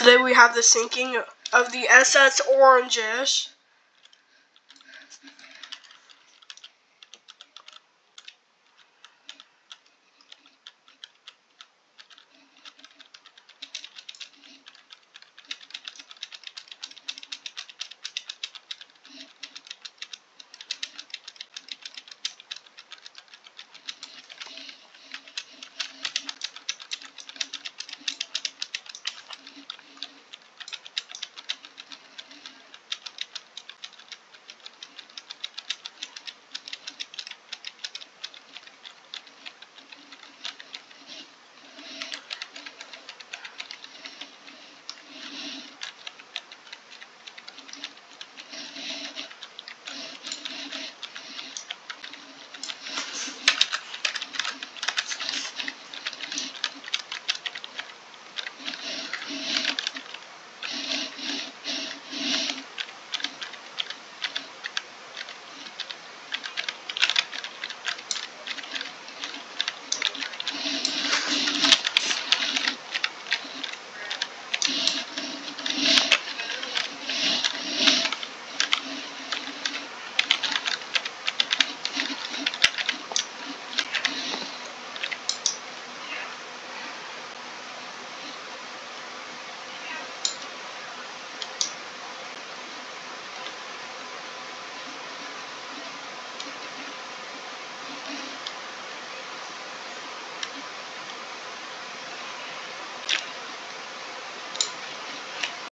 Today we have the sinking of the SS Oranges.